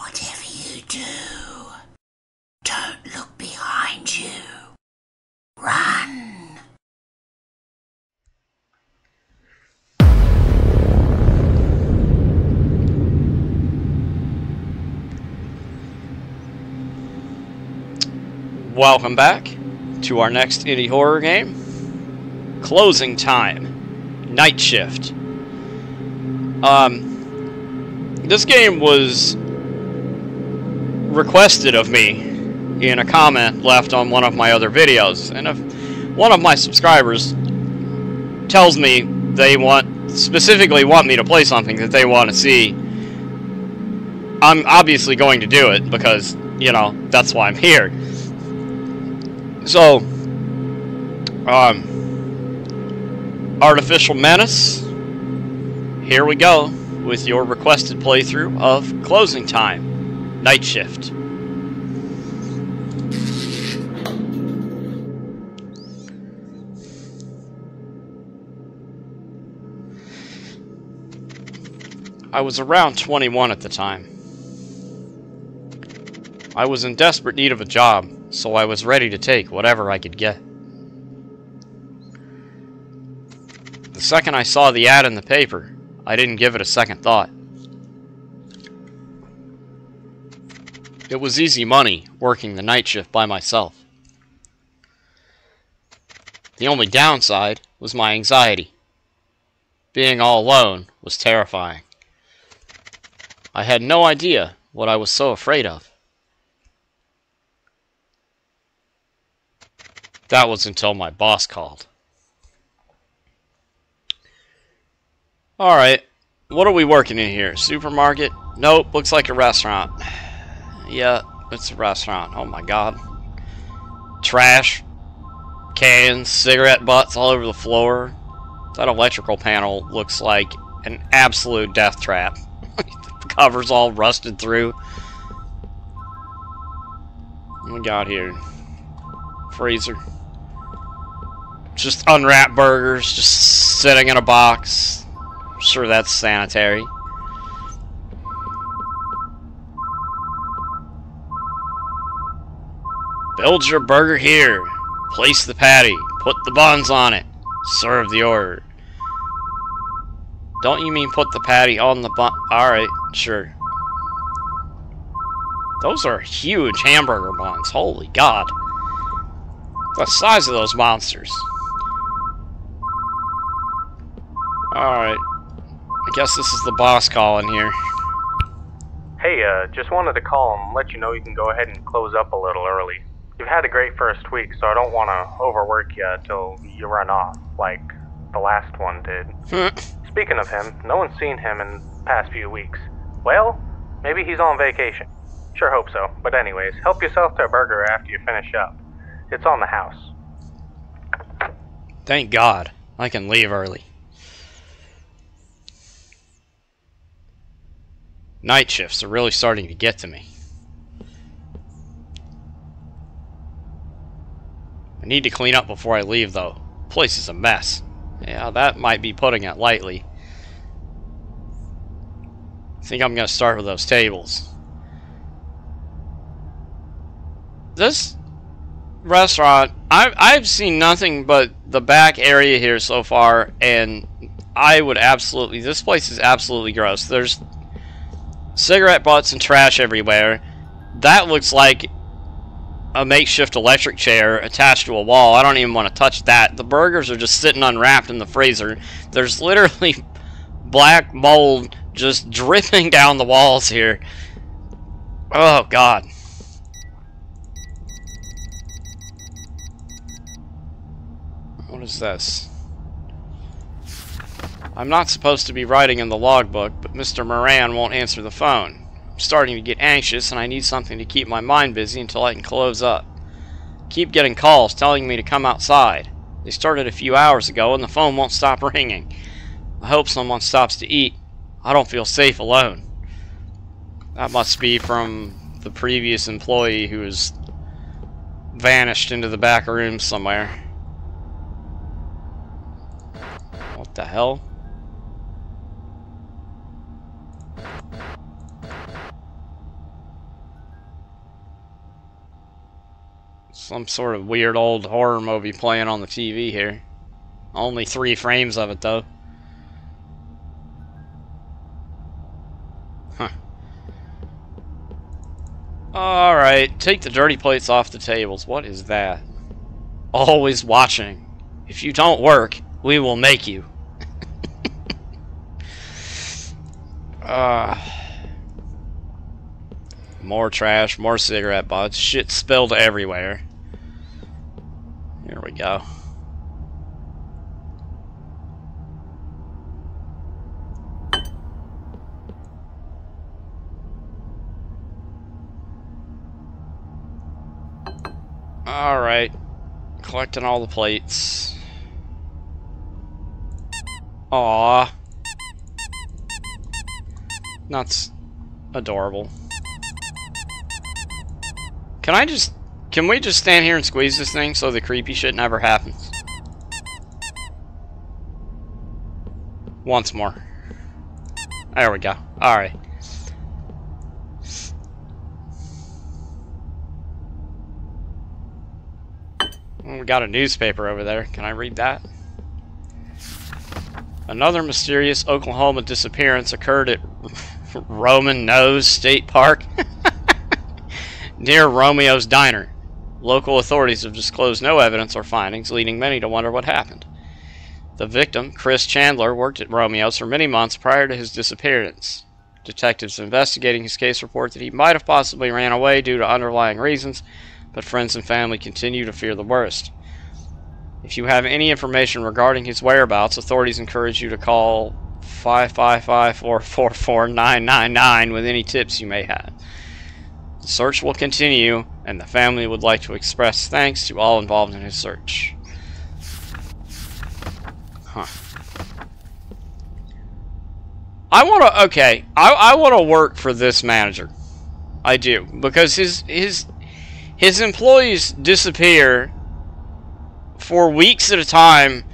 Whatever you do, don't look behind you. Run. Welcome back to our next indie horror game. Closing time. Night Shift. Um, this game was requested of me in a comment left on one of my other videos, and if one of my subscribers tells me they want specifically want me to play something that they want to see, I'm obviously going to do it because you know that's why I'm here. So, um, Artificial Menace, here we go with your requested playthrough of Closing Time, Night Shift. I was around 21 at the time. I was in desperate need of a job, so I was ready to take whatever I could get. The second I saw the ad in the paper, I didn't give it a second thought. It was easy money working the night shift by myself. The only downside was my anxiety. Being all alone was terrifying. I had no idea what I was so afraid of. That was until my boss called. Alright, what are we working in here? Supermarket? Nope, looks like a restaurant. Yeah, it's a restaurant. Oh my god. Trash. Cans, cigarette butts all over the floor. That electrical panel looks like an absolute death trap. the cover's all rusted through. What we got here? Freezer. Just unwrapped burgers, just sitting in a box. I'm sure that's sanitary. Build your burger here. Place the patty. Put the buns on it. Serve the order. Don't you mean put the patty on the bun? Alright, sure. Those are huge hamburger buns. Holy God. The size of those monsters. Alright. I guess this is the boss calling here. Hey, uh, just wanted to call and let you know you can go ahead and close up a little early. You've had a great first week, so I don't want to overwork you till you run off, like the last one did. Speaking of him, no one's seen him in the past few weeks. Well, maybe he's on vacation. Sure hope so. But anyways, help yourself to a burger after you finish up. It's on the house. Thank God. I can leave early. Night shifts are really starting to get to me. I need to clean up before I leave, though. Place is a mess. Yeah, that might be putting it lightly. I think I'm going to start with those tables. This restaurant, I've, I've seen nothing but the back area here so far, and I would absolutely, this place is absolutely gross. There's cigarette butts and trash everywhere. That looks like a makeshift electric chair attached to a wall. I don't even want to touch that. The burgers are just sitting unwrapped in the freezer. There's literally black mold just dripping down the walls here. Oh, God. What is this? I'm not supposed to be writing in the logbook, but Mr. Moran won't answer the phone. Starting to get anxious, and I need something to keep my mind busy until I can close up. Keep getting calls telling me to come outside. They started a few hours ago, and the phone won't stop ringing. I hope someone stops to eat. I don't feel safe alone. That must be from the previous employee who has vanished into the back room somewhere. What the hell? Some sort of weird old horror movie playing on the TV here. Only three frames of it, though. Huh. Alright, take the dirty plates off the tables. What is that? Always watching. If you don't work, we will make you. uh, more trash, more cigarette butts, shit spilled everywhere. Here we go. Alright. Collecting all the plates. Aww. That's adorable. Can I just... Can we just stand here and squeeze this thing so the creepy shit never happens? Once more. There we go. Alright. We got a newspaper over there. Can I read that? Another mysterious Oklahoma disappearance occurred at Roman Nose State Park near Romeo's Diner. Local authorities have disclosed no evidence or findings, leading many to wonder what happened. The victim, Chris Chandler, worked at Romeo's for many months prior to his disappearance. Detectives investigating his case report that he might have possibly ran away due to underlying reasons, but friends and family continue to fear the worst. If you have any information regarding his whereabouts, authorities encourage you to call 555-444-999 with any tips you may have. The search will continue, and the family would like to express thanks to all involved in his search. Huh. I want to, okay, I, I want to work for this manager. I do, because his, his, his employees disappear for weeks at a time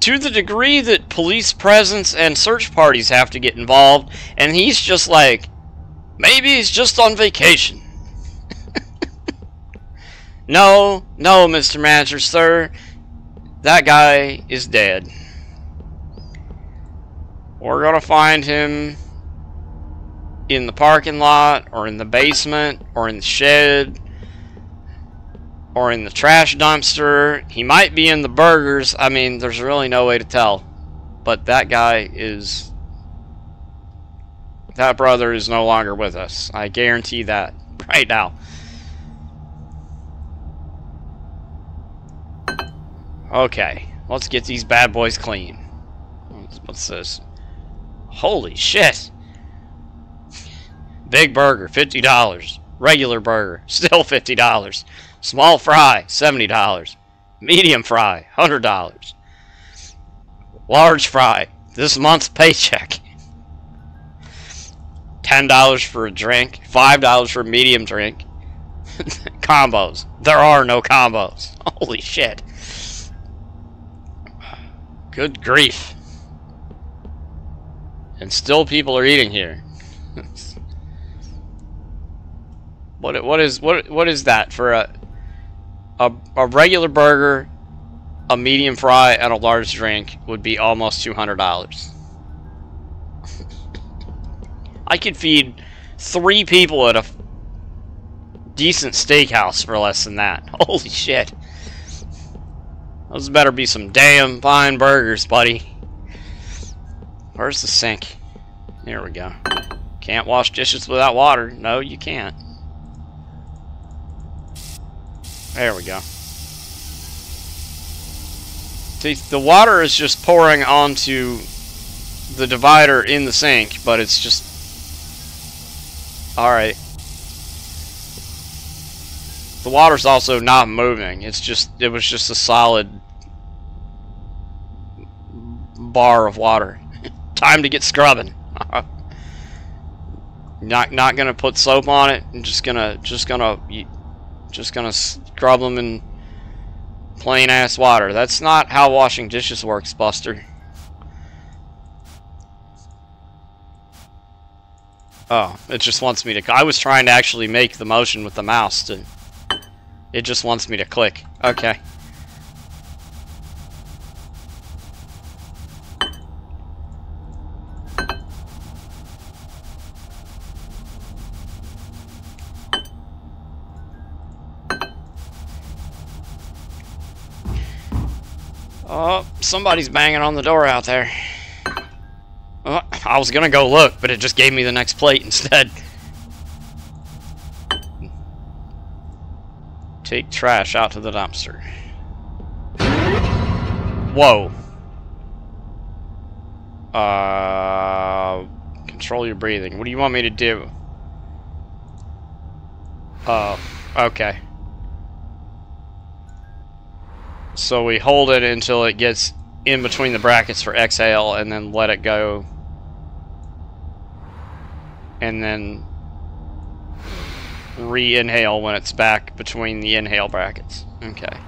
to the degree that police presence and search parties have to get involved, and he's just like, maybe he's just on vacation. no, no, Mr. Manager, sir. That guy is dead. We're gonna find him in the parking lot, or in the basement, or in the shed, or in the trash dumpster. He might be in the burgers. I mean, there's really no way to tell. But that guy is... That brother is no longer with us. I guarantee that right now. Okay, let's get these bad boys clean. What's this? Holy shit! Big burger, $50. Regular burger, still $50. Small fry, $70. Medium fry, $100. Large fry, this month's paycheck. $10 for a drink, $5 for a medium drink. combos. There are no combos. Holy shit. Good grief. And still people are eating here. what what is what what is that for a a, a regular burger, a medium fry, and a large drink would be almost $200. I could feed three people at a decent steakhouse for less than that. Holy shit. Those better be some damn fine burgers, buddy. Where's the sink? There we go. Can't wash dishes without water. No, you can't. There we go. See, the water is just pouring onto the divider in the sink, but it's just... Alright. The water's also not moving. It's just, it was just a solid bar of water. Time to get scrubbing. not not gonna put soap on it. I'm just gonna just gonna just gonna scrub them in plain ass water. That's not how washing dishes works, Buster. Oh, it just wants me to... I was trying to actually make the motion with the mouse to It just wants me to click. Okay. Oh, somebody's banging on the door out there. I was gonna go look, but it just gave me the next plate instead. Take trash out to the dumpster. Whoa. Uh, control your breathing. What do you want me to do? Oh, okay. So we hold it until it gets in between the brackets for exhale and then let it go. And then re-inhale when it's back between the inhale brackets. Okay.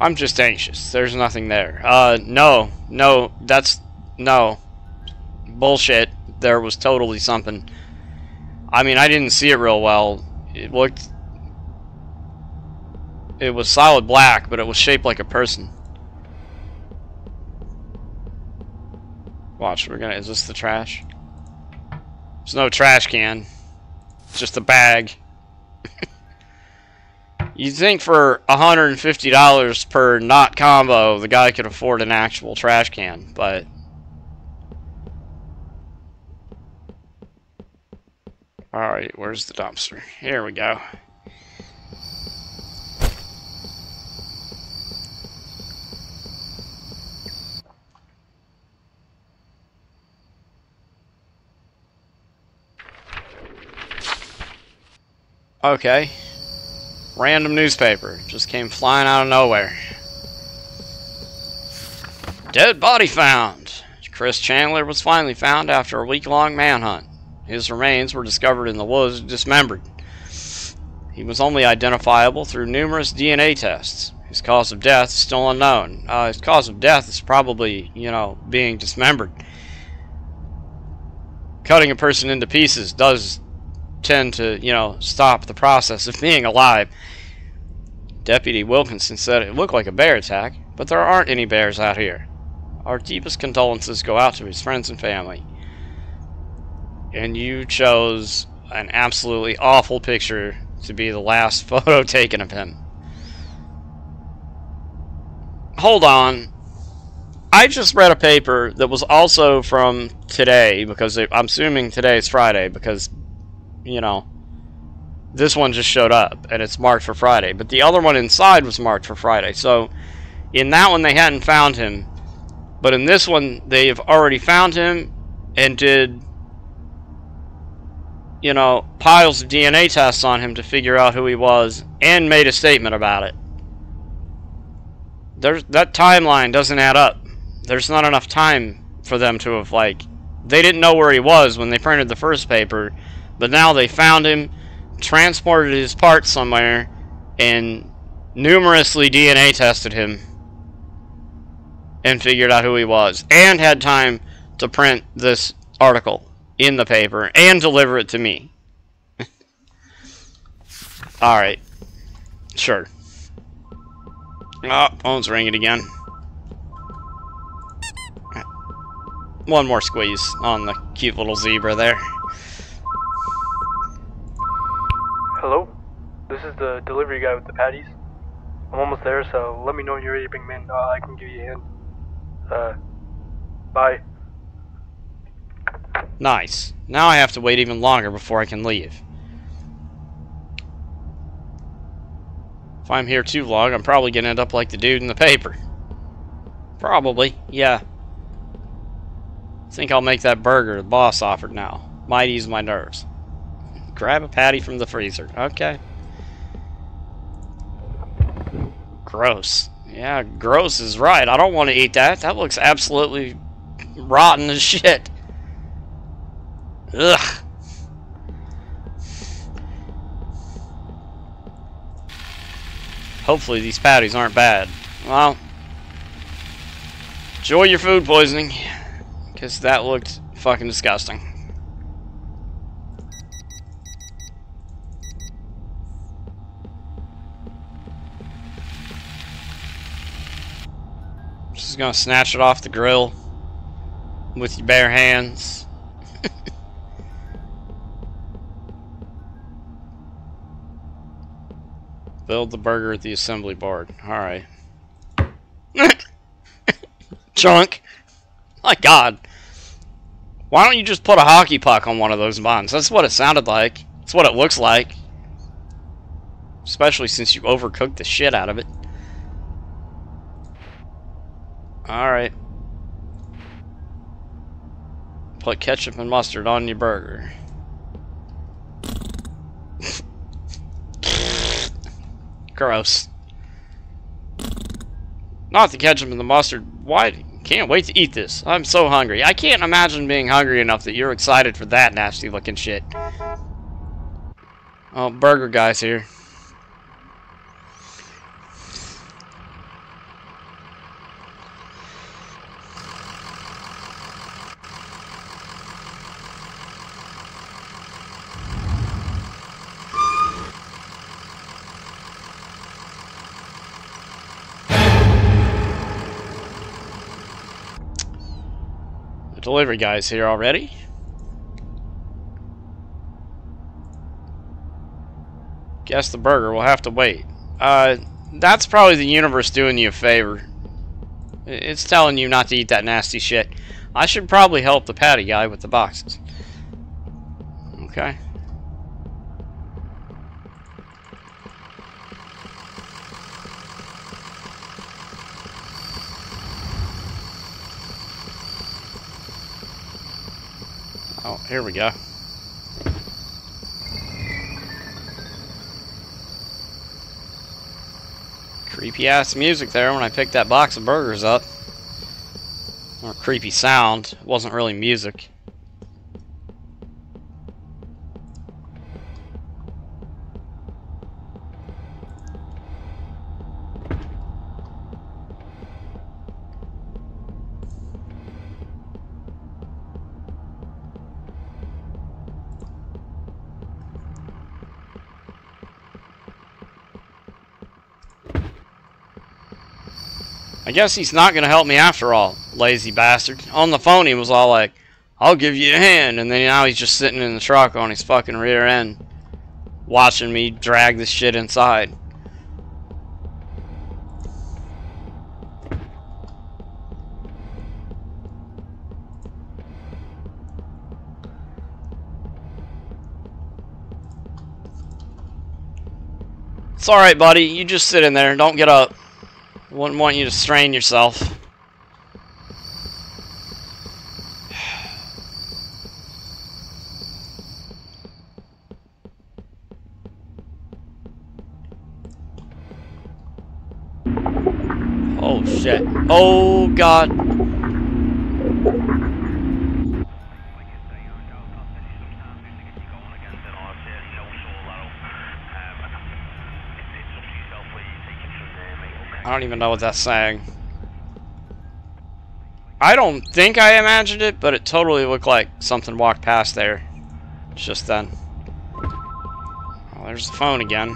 I'm just anxious. There's nothing there. Uh, no. No, that's... No. Bullshit. There was totally something. I mean, I didn't see it real well. It looked... It was solid black, but it was shaped like a person. Watch, we're gonna... Is this the trash? There's no trash can. It's just a bag. You'd think for $150 per not combo, the guy could afford an actual trash can, but... Alright, where's the dumpster? Here we go. Okay. Random newspaper. Just came flying out of nowhere. Dead body found. Chris Chandler was finally found after a week-long manhunt. His remains were discovered in the woods dismembered. He was only identifiable through numerous DNA tests. His cause of death is still unknown. Uh, his cause of death is probably, you know, being dismembered. Cutting a person into pieces does tend to, you know, stop the process of being alive. Deputy Wilkinson said it looked like a bear attack, but there aren't any bears out here. Our deepest condolences go out to his friends and family. And you chose an absolutely awful picture to be the last photo taken of him. Hold on. I just read a paper that was also from today, because I'm assuming today is Friday, because you know, this one just showed up and it's marked for Friday. But the other one inside was marked for Friday. So in that one they hadn't found him. But in this one they've already found him and did you know, piles of DNA tests on him to figure out who he was and made a statement about it. There's that timeline doesn't add up. There's not enough time for them to have like they didn't know where he was when they printed the first paper but now they found him, transported his parts somewhere, and numerously DNA tested him and figured out who he was. And had time to print this article in the paper and deliver it to me. Alright. Sure. Oh, phone's ringing again. One more squeeze on the cute little zebra there. Hello? This is the delivery guy with the patties. I'm almost there, so let me know when you're ready to bring them in. Uh, I can give you a hand. Uh, bye. Nice. Now I have to wait even longer before I can leave. If I'm here too long, I'm probably going to end up like the dude in the paper. Probably, yeah. think I'll make that burger the boss offered now. Might ease my nerves. Grab a patty from the freezer. Okay. Gross. Yeah, gross is right. I don't want to eat that. That looks absolutely rotten as shit. Ugh. Hopefully these patties aren't bad. Well, enjoy your food poisoning. Because that looked fucking disgusting. Just gonna snatch it off the grill with your bare hands. Build the burger at the assembly board. Alright. Chunk. My god. Why don't you just put a hockey puck on one of those buns? That's what it sounded like. That's what it looks like. Especially since you overcooked the shit out of it. Alright. Put ketchup and mustard on your burger. Gross. Not the ketchup and the mustard. Why? Can't wait to eat this. I'm so hungry. I can't imagine being hungry enough that you're excited for that nasty looking shit. Oh, burger guy's here. Delivery guy's here already. Guess the burger will have to wait. Uh, that's probably the universe doing you a favor. It's telling you not to eat that nasty shit. I should probably help the patty guy with the boxes. Okay. Oh, here we go. Creepy ass music there when I picked that box of burgers up. Or creepy sound. It wasn't really music. Guess he's not going to help me after all, lazy bastard. On the phone he was all like, I'll give you a hand, and then now he's just sitting in the truck on his fucking rear end, watching me drag this shit inside. It's alright, buddy. You just sit in there. Don't get up. Wouldn't want you to strain yourself. Oh shit. Oh god. I don't even know what that's saying. I don't think I imagined it, but it totally looked like something walked past there just then. Oh, there's the phone again.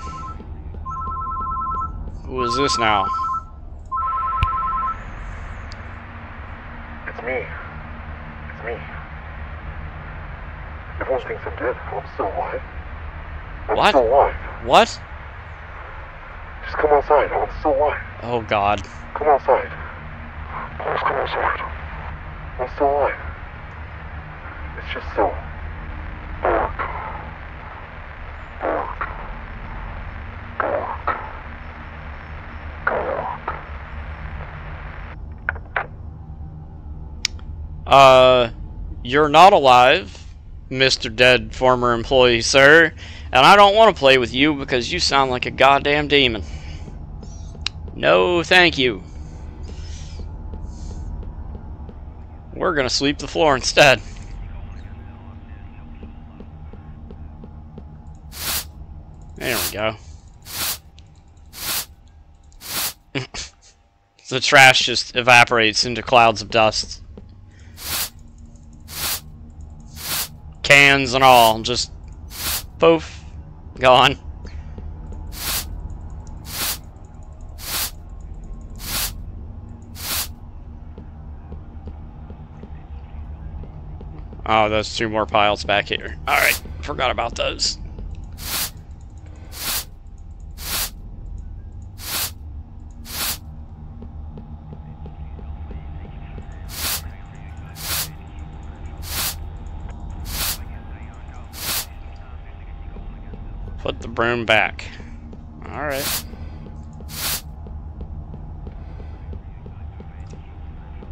Who is this now? It's me. It's me. Everyone thinks I'm dead. I'm still alive. I'm What? still alive. What? Come outside. I'm still alive. Oh god. Come outside. Please come outside. I'm still alive. It's just so dark. Dark. Dark. Dark. Uh, you're not alive, Mr. Dead former employee, sir. And I don't want to play with you because you sound like a goddamn demon. No, thank you. We're gonna sweep the floor instead. There we go. the trash just evaporates into clouds of dust. Cans and all, just poof, gone. Oh, those two more piles back here. Alright, forgot about those. Put the broom back.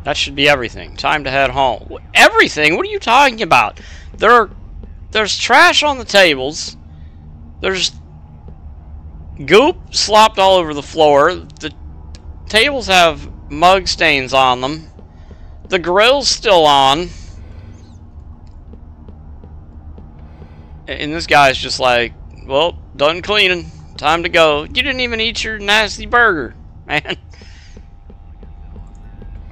That should be everything. Time to head home. Everything? What are you talking about? There there's trash on the tables. There's goop slopped all over the floor. The tables have mug stains on them. The grill's still on. And this guy's just like, well, done cleaning. Time to go. You didn't even eat your nasty burger, man.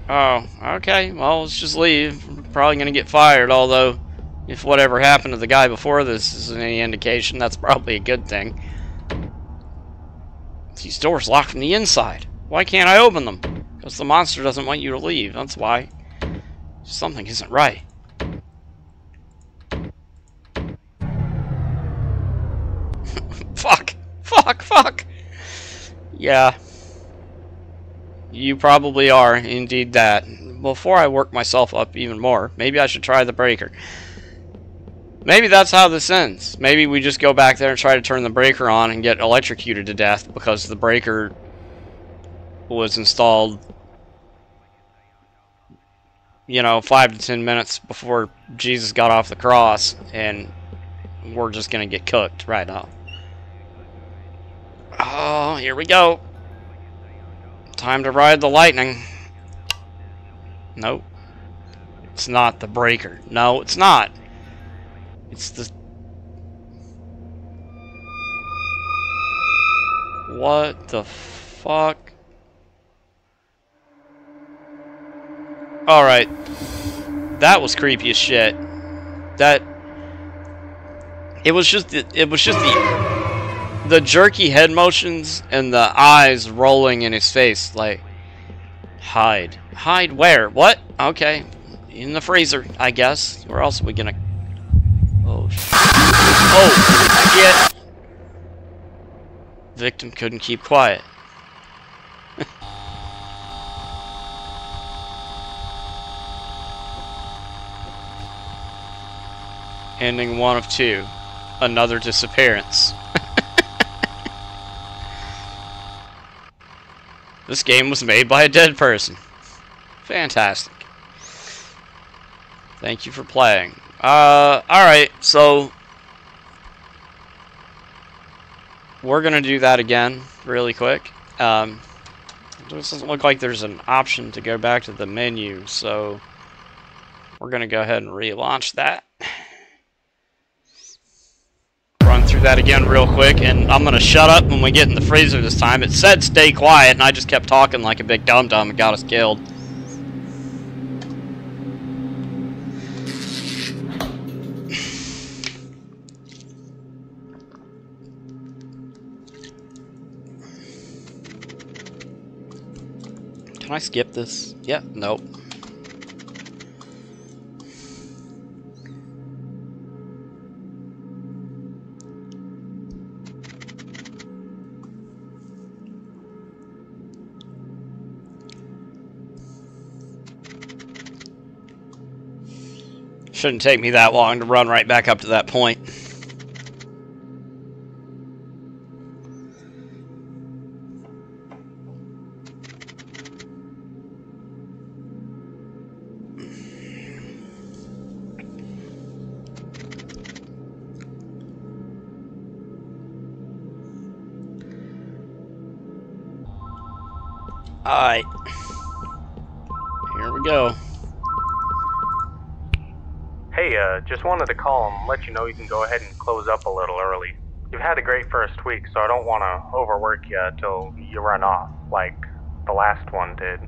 Oh, okay. Well, let's just leave. probably going to get fired, although if whatever happened to the guy before this is any indication, that's probably a good thing. These doors locked from the inside. Why can't I open them? Because the monster doesn't want you to leave. That's why. Something isn't right. fuck. Fuck, fuck. Yeah. You probably are indeed that. Before I work myself up even more, maybe I should try the breaker. Maybe that's how this ends. Maybe we just go back there and try to turn the breaker on and get electrocuted to death because the breaker was installed, you know, five to ten minutes before Jesus got off the cross, and we're just gonna get cooked right now. Oh, here we go. Time to ride the lightning. Nope. It's not the breaker. No, it's not. It's the... What the fuck? Alright. That was creepy as shit. That... It was just... The, it was just the the jerky head motions and the eyes rolling in his face like hide. Hide where? What? Okay. In the freezer i guess. Where else are we gonna oh oh shit. Victim couldn't keep quiet. Ending one of two. Another disappearance This game was made by a dead person. Fantastic. Thank you for playing. Uh, alright, so... We're gonna do that again, really quick. Um, it doesn't look like there's an option to go back to the menu, so... We're gonna go ahead and relaunch that that again real quick, and I'm gonna shut up when we get in the freezer this time. It said stay quiet, and I just kept talking like a big dum-dum and got us killed. Can I skip this? Yeah, nope. Shouldn't take me that long to run right back up to that point. Just wanted to call and let you know you can go ahead and close up a little early. You've had a great first week, so I don't want to overwork you till you run off, like the last one did.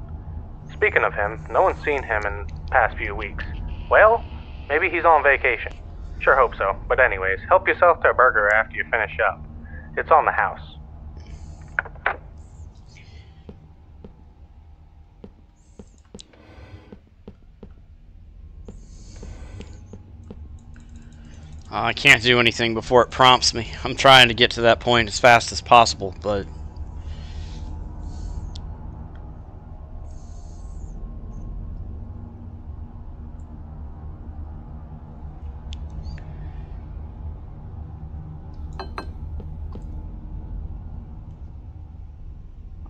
Speaking of him, no one's seen him in the past few weeks. Well, maybe he's on vacation. Sure hope so. But anyways, help yourself to a burger after you finish up. It's on the house. I can't do anything before it prompts me. I'm trying to get to that point as fast as possible, but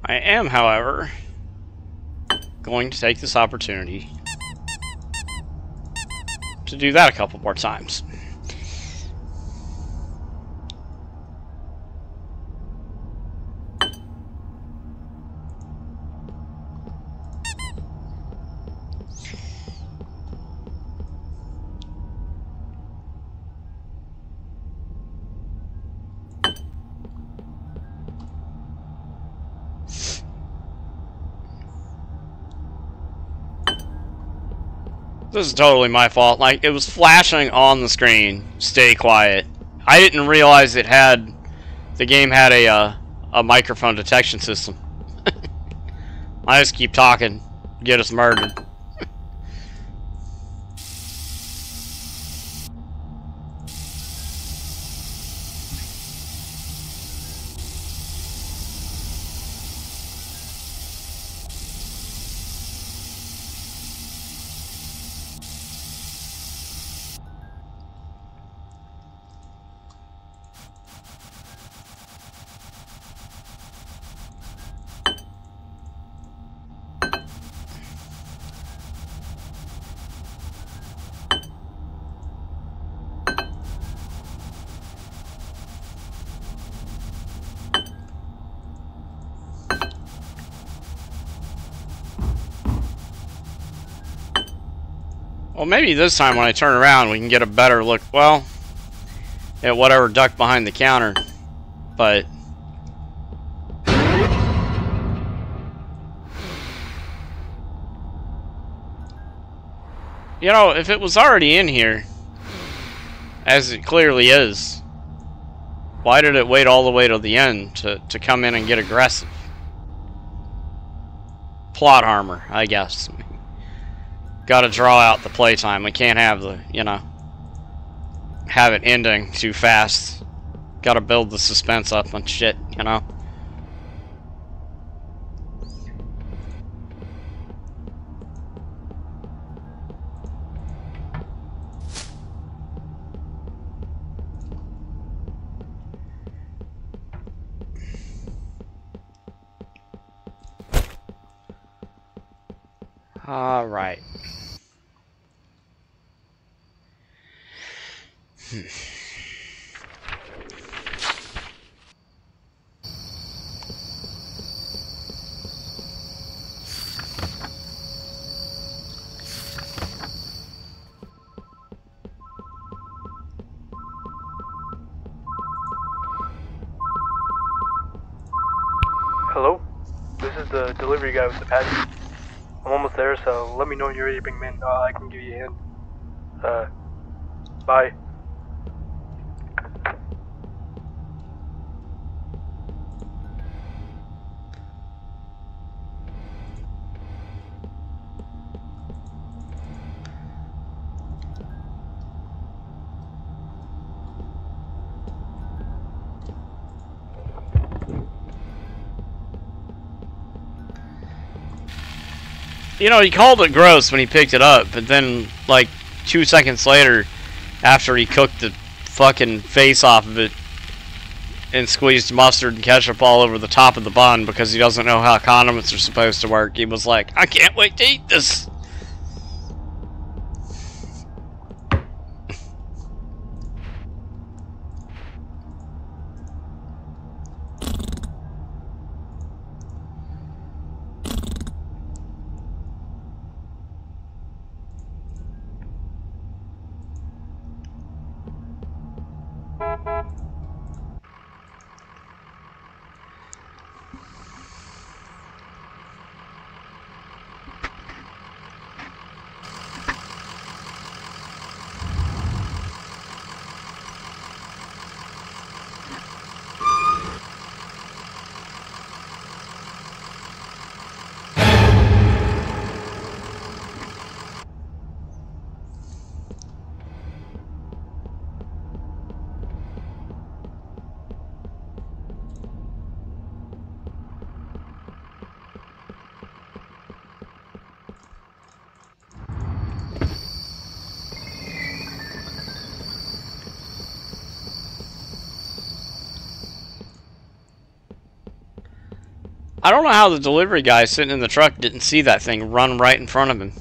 I am, however, going to take this opportunity to do that a couple more times. Is totally my fault. Like, it was flashing on the screen. Stay quiet. I didn't realize it had... The game had a, uh, a microphone detection system. I just keep talking. Get us murdered. Well, maybe this time when I turn around we can get a better look, well, at whatever ducked behind the counter. But... You know, if it was already in here, as it clearly is, why did it wait all the way to the end to, to come in and get aggressive? Plot armor, I guess. Gotta draw out the playtime. We can't have the, you know, have it ending too fast. Gotta build the suspense up and shit, you know? All right. Hello? This is the delivery guy with the patty. I'm almost there, so let me know when you're ready to bring me in. Uh, I can give you a hand. Uh, bye. You know, he called it gross when he picked it up, but then, like, two seconds later, after he cooked the fucking face off of it and squeezed mustard and ketchup all over the top of the bun because he doesn't know how condiments are supposed to work, he was like, I can't wait to eat this! I don't know how the delivery guy sitting in the truck didn't see that thing run right in front of him.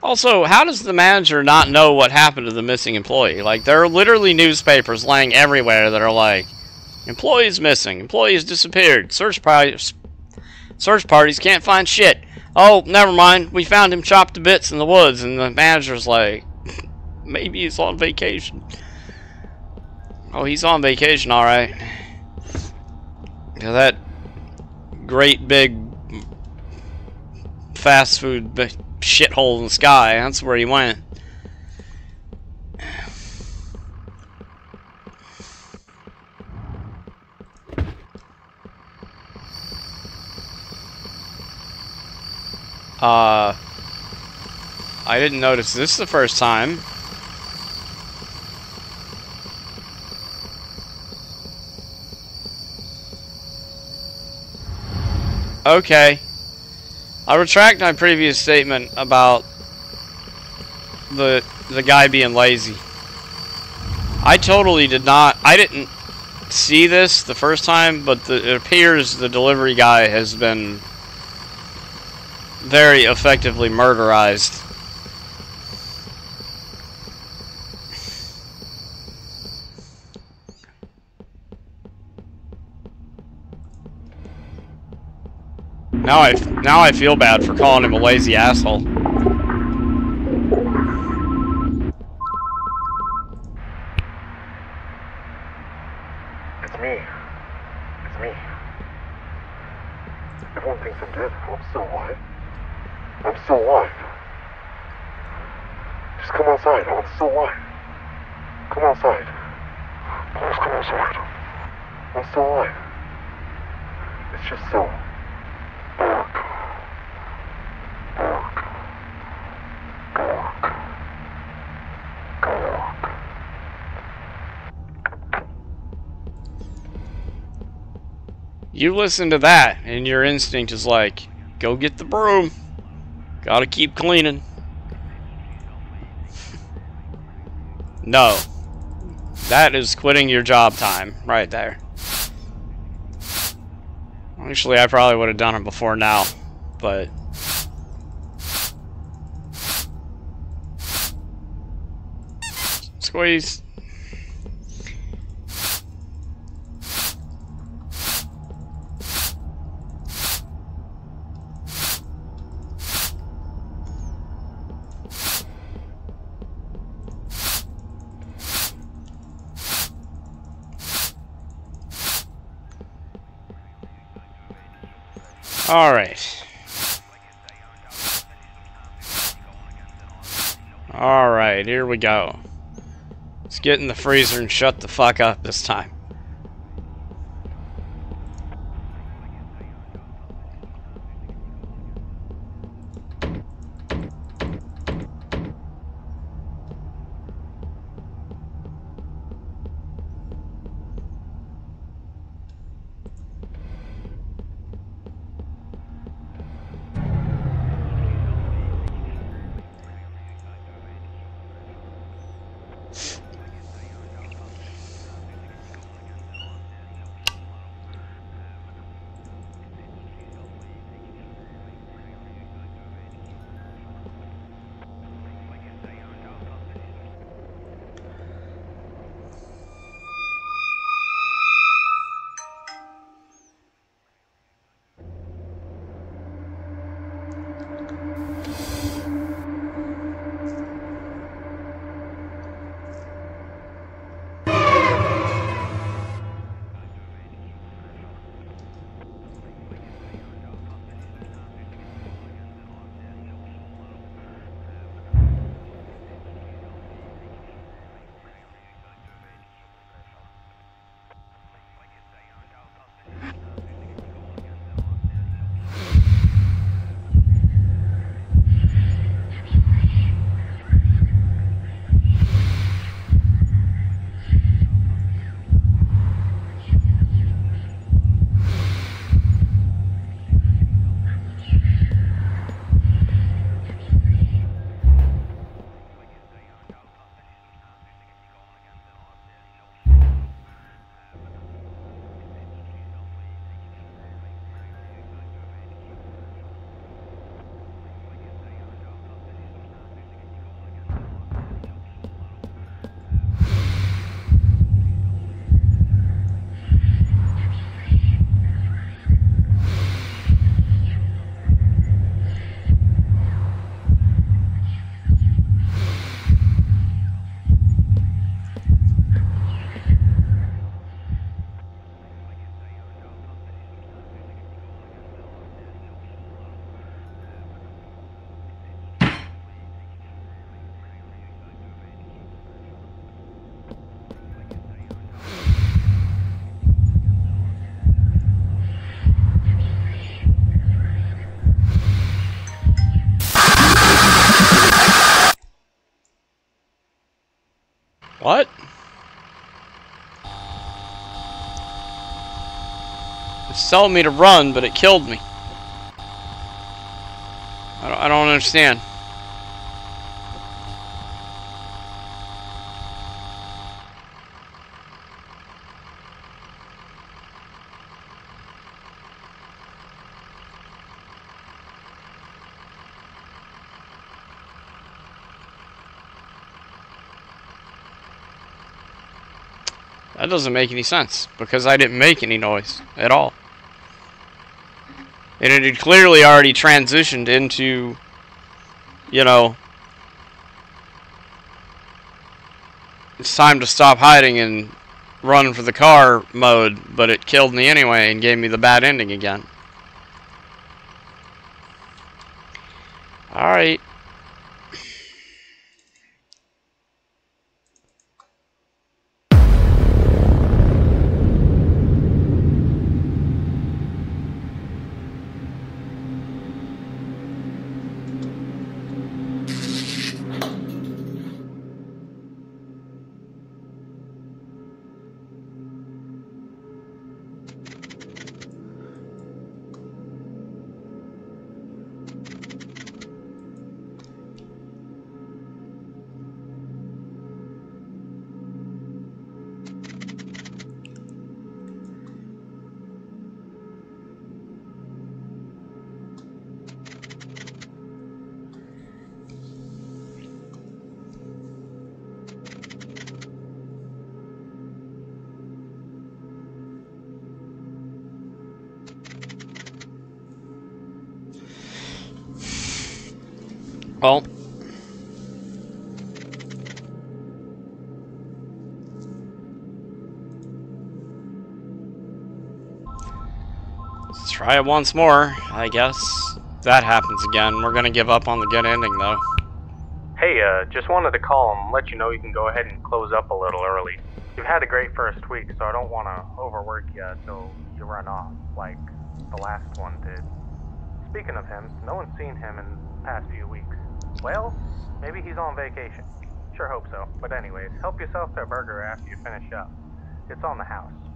Also, how does the manager not know what happened to the missing employee? Like, there are literally newspapers laying everywhere that are like, employees missing, employees disappeared, search parties, search parties can't find shit. Oh, never mind, we found him chopped to bits in the woods, and the manager's like, maybe he's on vacation. Oh, he's on vacation, alright. Yeah, that great big fast food shithole in the sky. That's where he went. Uh, I didn't notice this the first time. Okay. I retract my previous statement about the the guy being lazy. I totally did not. I didn't see this the first time, but the, it appears the delivery guy has been very effectively murderized. Now I now I feel bad for calling him a lazy asshole. It's me. It's me. Everyone thinks I'm dead. I'm still alive. I'm still alive. Just come outside. I'm still alive. Come outside. Please come outside. I'm still alive. It's just so dark. Dark. Dark. Dark. You listen to that, and your instinct is like, go get the broom. Gotta keep cleaning. no. That is quitting your job time, right there. Actually, I probably would have done it before now, but... Squeeze. Alright. Alright, here we go. Let's get in the freezer and shut the fuck up this time. What? It's telling me to run, but it killed me. I don't, I don't understand. That doesn't make any sense because I didn't make any noise at all. And it had clearly already transitioned into, you know, it's time to stop hiding and run for the car mode, but it killed me anyway and gave me the bad ending again. Well. Let's try it once more, I guess. If that happens again, we're gonna give up on the good ending, though. Hey, uh, just wanted to call and let you know you can go ahead and close up a little early. You've had a great first week, so I don't want to overwork you until you run off, like the last one did. Speaking of him, no one's seen him in the past few weeks. Well, maybe he's on vacation. Sure hope so. But anyways, help yourself to a burger after you finish up. It's on the house.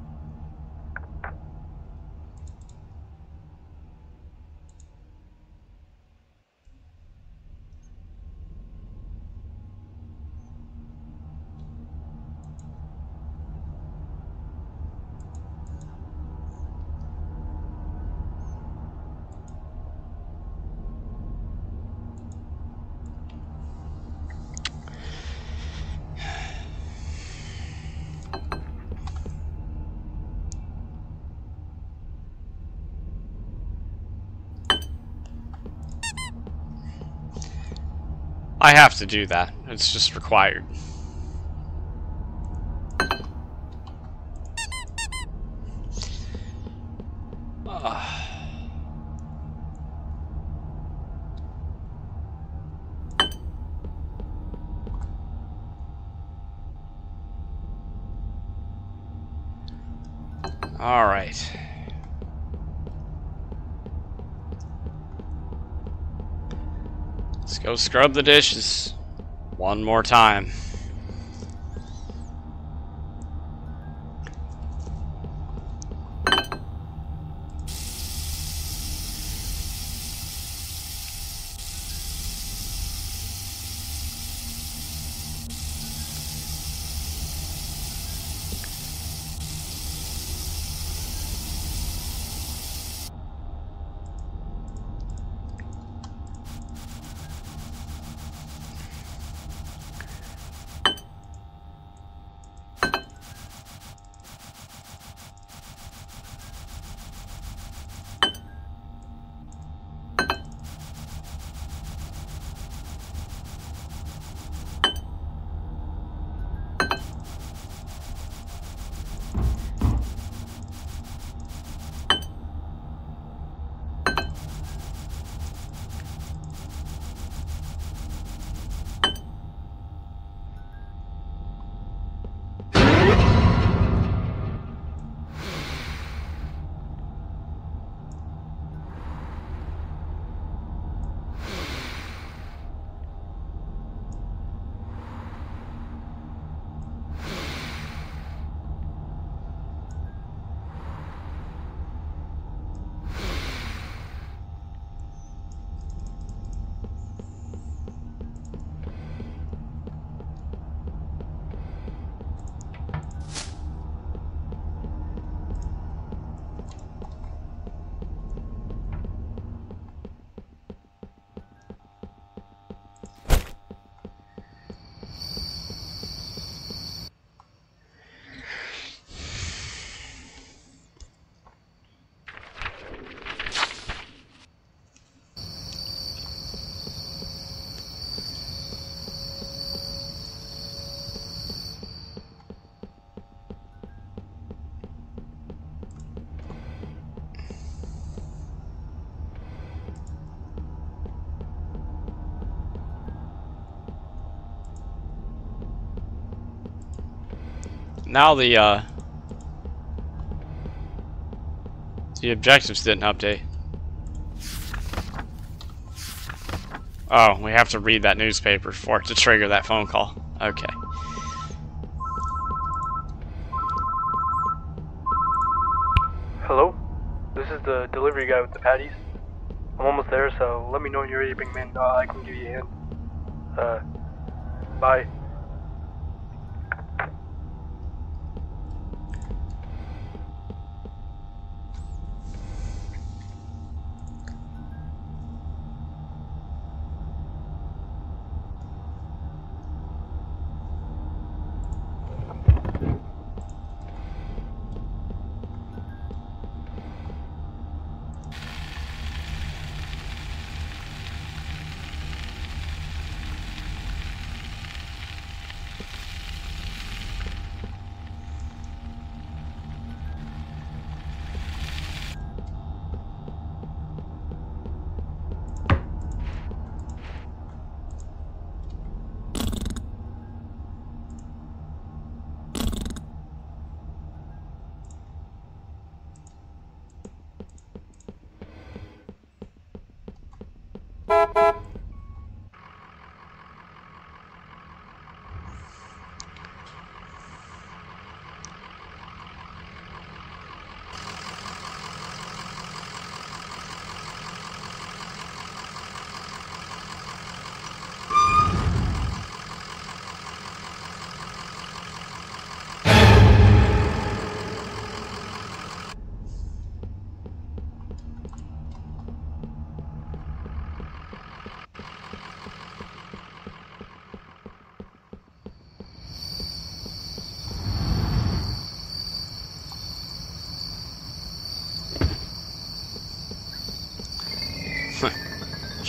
I have to do that. It's just required. All right. Let's go scrub the dishes one more time. Now the uh, the objectives didn't update. Oh, we have to read that newspaper for it to trigger that phone call. Okay. Hello? This is the delivery guy with the patties. I'm almost there, so let me know when you're ready them in. Uh, I can give you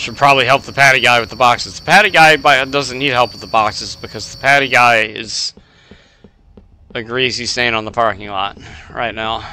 Should probably help the patty guy with the boxes. The patty guy doesn't need help with the boxes because the patty guy is agrees he's staying on the parking lot right now.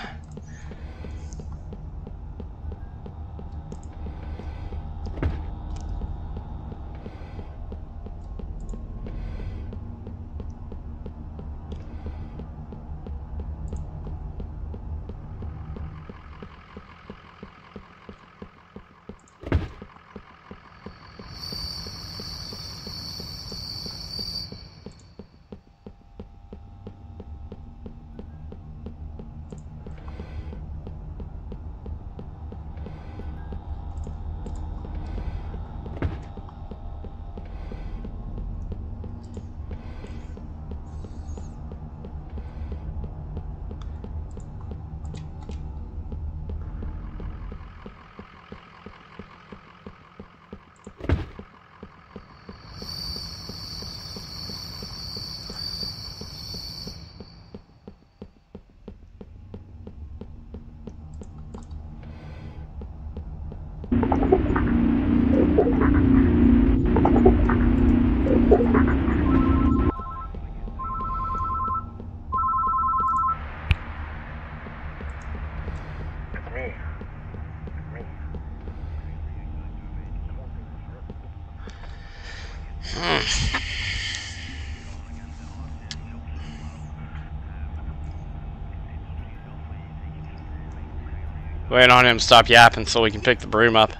Wait on him to stop yapping so we can pick the broom up.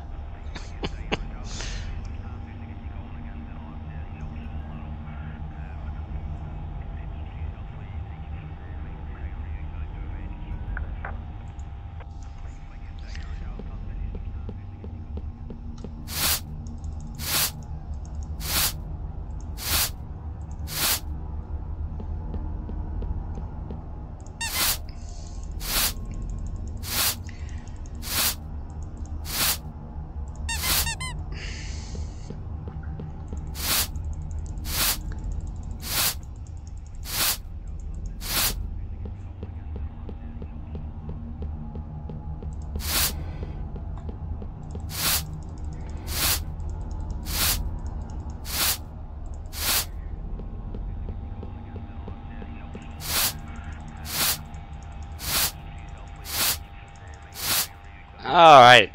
Alright.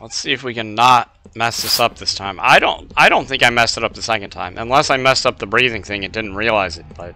Let's see if we can not mess this up this time. I don't I don't think I messed it up the second time. Unless I messed up the breathing thing and didn't realize it, but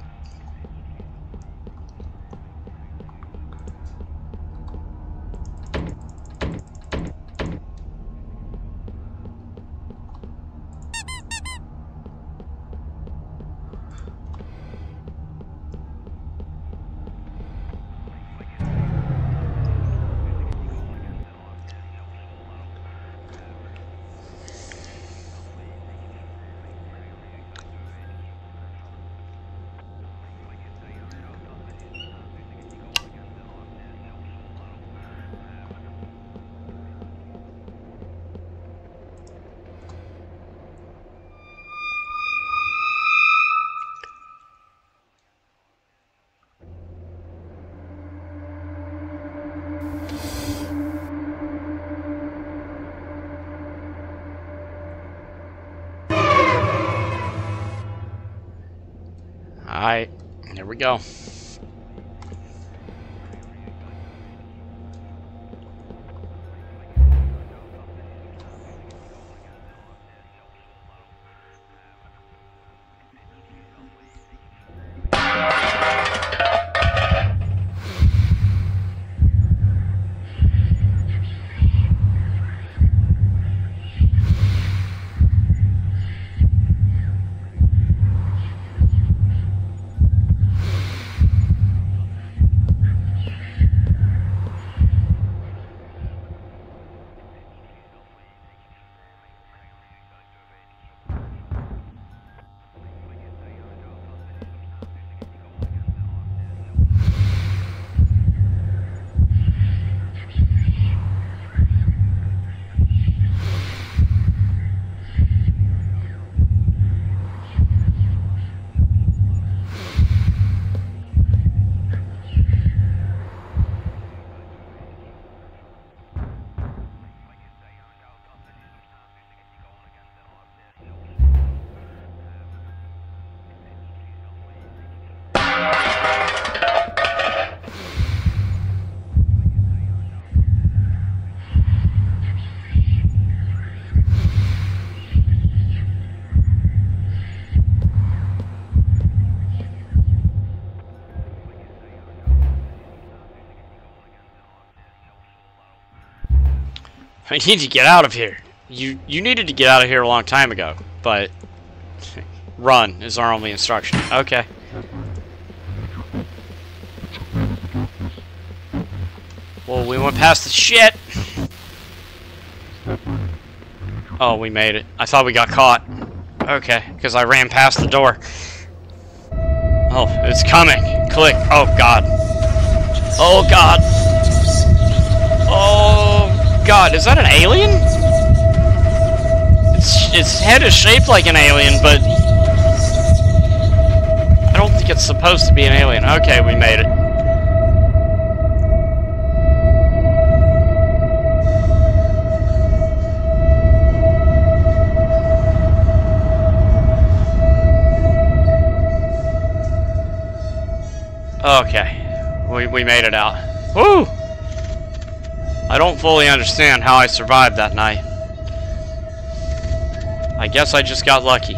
go. I need to get out of here. You you needed to get out of here a long time ago, but run is our only instruction. Okay. Well, we went past the shit. Oh, we made it. I thought we got caught. Okay, because I ran past the door. Oh, it's coming. Click. Oh, God. Oh, God. Oh, God. Is that an alien? Its, its head is shaped like an alien, but... I don't think it's supposed to be an alien. Okay, we made it. Okay, we, we made it out. Woo! I don't fully understand how I survived that night. I guess I just got lucky.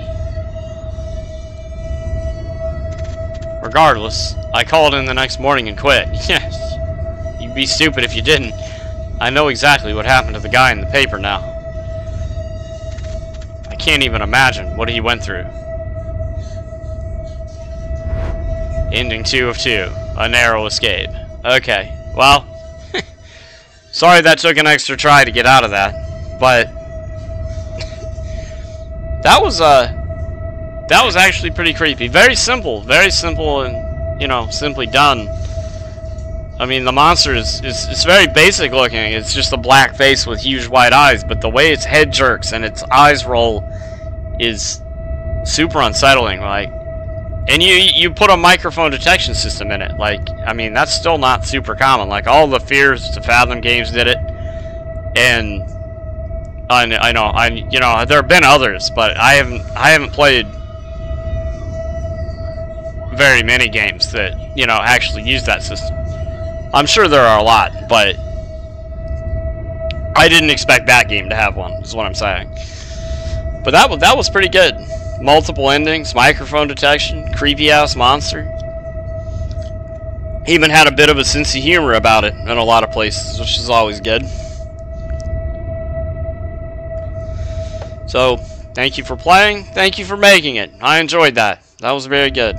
Regardless, I called in the next morning and quit. Yes, you'd be stupid if you didn't. I know exactly what happened to the guy in the paper now. I can't even imagine what he went through. Ending 2 of 2. A narrow escape. Okay, well... sorry that took an extra try to get out of that. But... that was, uh... That was actually pretty creepy. Very simple. Very simple and, you know, simply done. I mean, the monster is, is it's very basic looking. It's just a black face with huge white eyes. But the way its head jerks and its eyes roll is super unsettling. Like, and you you put a microphone detection system in it. Like, I mean, that's still not super common. Like, all the Fears to Fathom games did it, and I, I know I you know there have been others, but I haven't I haven't played very many games that you know actually use that system. I'm sure there are a lot, but I didn't expect that game to have one. Is what I'm saying. But that that was pretty good multiple endings, microphone detection, creepy ass monster. He even had a bit of a sense of humor about it in a lot of places, which is always good. So, thank you for playing. Thank you for making it. I enjoyed that. That was very good.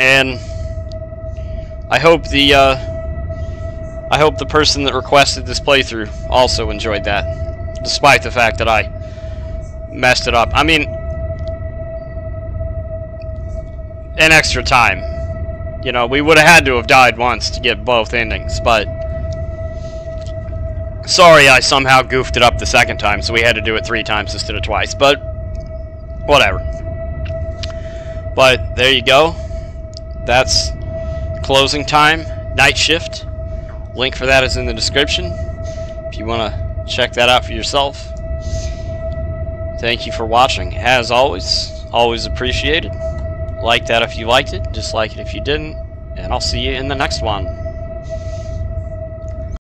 And I hope the uh, I hope the person that requested this playthrough also enjoyed that, despite the fact that I messed it up. I mean, an extra time. You know, we would have had to have died once to get both endings, but... Sorry I somehow goofed it up the second time, so we had to do it three times instead of twice, but... Whatever. But, there you go. That's closing time, night shift. Link for that is in the description. If you want to check that out for yourself. Thank you for watching. As always, always appreciated Like that if you liked it, dislike it if you didn't, and I'll see you in the next one.